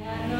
Yeah.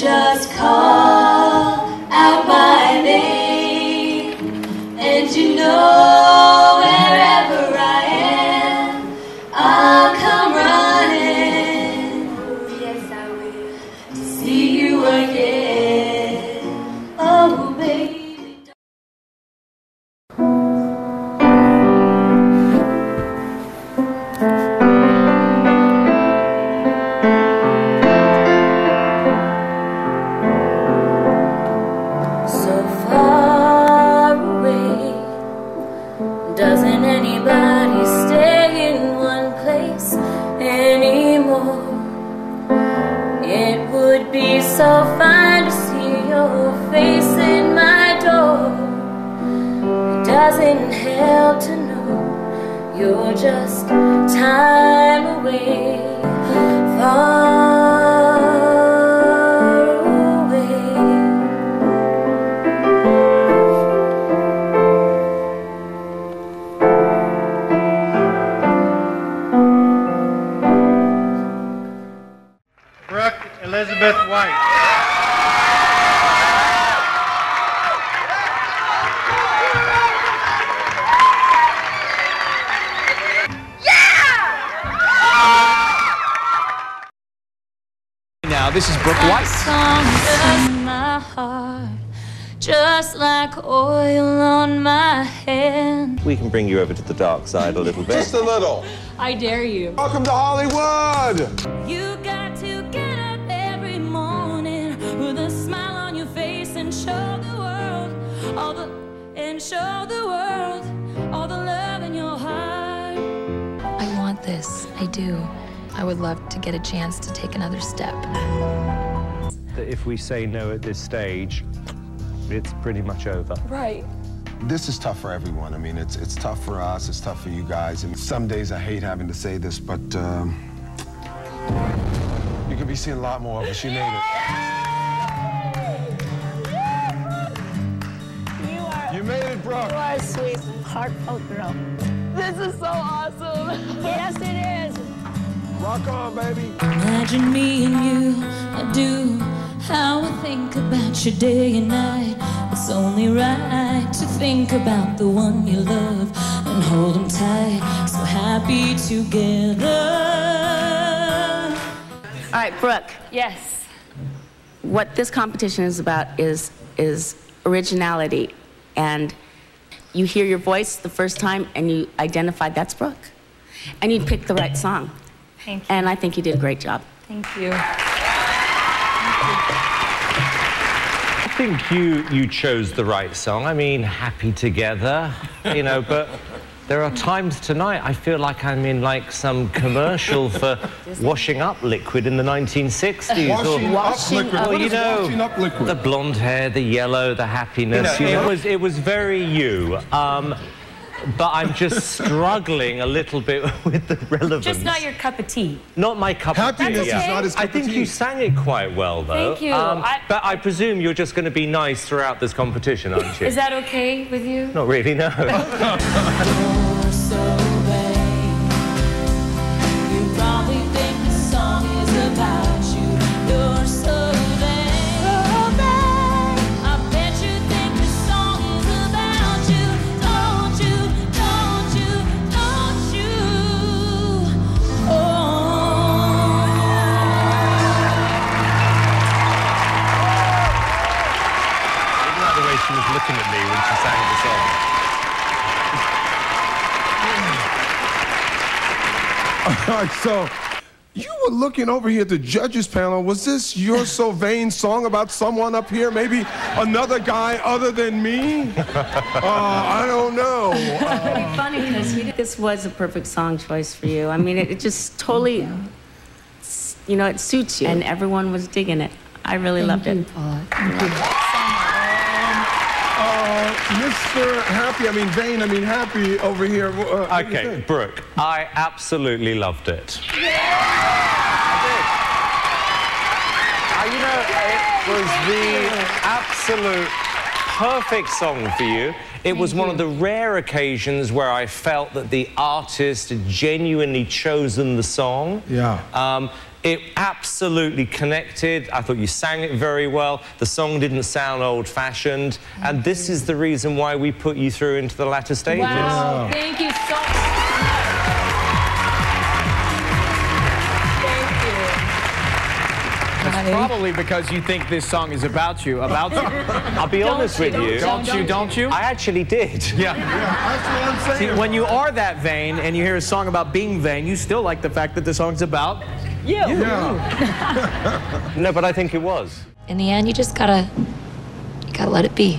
call out my name, and you know wherever I am, I'll come running. Yes, I will to see you again. Doesn't to know you're just time away, far away. Brooke Elizabeth White. Now, this is Brooke White. Songs in my heart, just like oil on my hand. We can bring you over to the dark side a little bit. Just a little. I dare you. Welcome to Hollywood. You got to get up every morning with a smile on your face and show the world all the and show the world all the love in your heart. I want this. I do. I would love to get a chance to take another step. That if we say no at this stage, it's pretty much over. Right. This is tough for everyone. I mean, it's it's tough for us. It's tough for you guys. And some days I hate having to say this, but um, you could be seeing a lot more of us. You made it. You are, You made it, Brooke. you are a sweet, heartfelt girl. This is so awesome. yes, it is. Rock on, baby. Imagine me and you, I do how I think about you day and night. It's only right to think about the one you love and hold them tight. So happy together. All right, Brooke, Yes. what this competition is about is, is originality. And you hear your voice the first time and you identify that's Brooke. And you pick the right song. Thank you. And I think you did a great job. Thank you. I think you you chose the right song. I mean, happy together, you know, but there are times tonight I feel like I'm in like some commercial for washing up liquid in the 1960s. Washing up liquid. Well, you know, up liquid? the blonde hair, the yellow, the happiness. You know, it was it was very you. Um, but I'm just struggling a little bit with the relevance. Just not your cup of tea. Not my cup Happiness of tea. Happiness is not his I cup of think tea. you sang it quite well, though. Thank you. Um, I- but I presume you're just going to be nice throughout this competition, aren't you? Is that okay with you? Not really, no. All right, so you were looking over here at the judges panel. Was this your so vain song about someone up here? Maybe another guy other than me? Uh, I don't know. Pretty funny because this was a perfect song choice for you. I mean, it, it just totally, you know, it suits you, and everyone was digging it. I really loved it. Uh, Mr. Happy, I mean vain, I mean happy over here. Uh, what do you Okay. Brooke, I absolutely loved it. I did. Uh, you know, it was the absolute perfect song for you. It was one of the rare occasions where I felt that the artist had genuinely chosen the song. Yeah. Um, it absolutely connected. I thought you sang it very well. The song didn't sound old-fashioned. And this is the reason why we put you through into the latter stages. Wow. Thank you so you. Probably because you think this song is about you. About you. I'll be honest with you. Don't you? Don't you? I actually did. Yeah. That's what I'm See, when you are that vain and you hear a song about being vain, you still like the fact that the song's about you. yeah. No, but I think it was. In the end, you just gotta, you gotta let it be.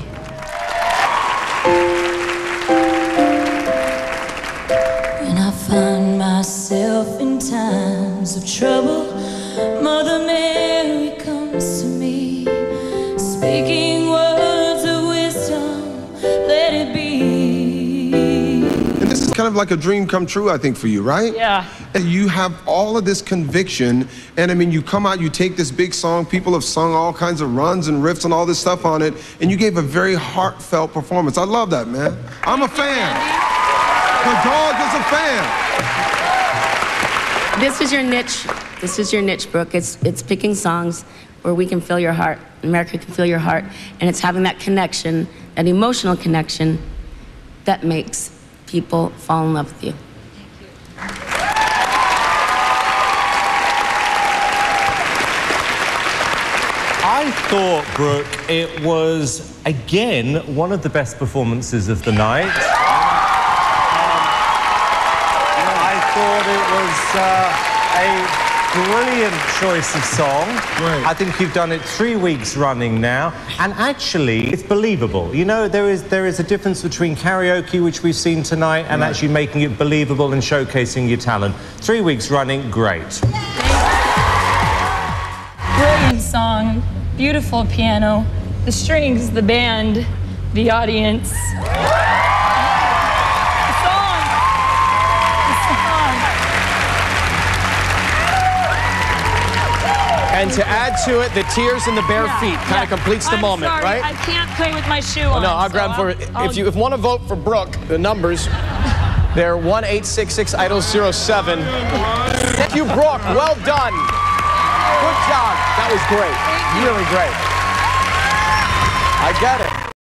When I find myself in times of trouble, Mother Mary like a dream come true, I think, for you, right? Yeah. And you have all of this conviction, and I mean, you come out, you take this big song, people have sung all kinds of runs and riffs and all this stuff on it, and you gave a very heartfelt performance. I love that, man. I'm a fan. The dog is a fan. This is your niche. This is your niche, Brooke. It's, it's picking songs where we can feel your heart, America can feel your heart, and it's having that connection, that emotional connection, that makes people fall in love with you. I thought, Brooke, it was, again, one of the best performances of the night. Um, I thought it was uh, a brilliant choice of song. Great. I think you've done it three weeks running now, and actually, it's believable. You know, there is there is a difference between karaoke, which we've seen tonight, and actually making it believable and showcasing your talent. Three weeks running, great. Brilliant song, beautiful piano, the strings, the band, the audience. And to add to it, the tears and the bare feet kind of completes the I'm moment, sorry, right? I can't play with my shoe oh, on. no, I'll so grab for it. If you if want to vote for Brooke, the numbers, they're 1 866 Idol 07. Thank you, Brooke. Well done. Good job. That was great. Really great. I get it.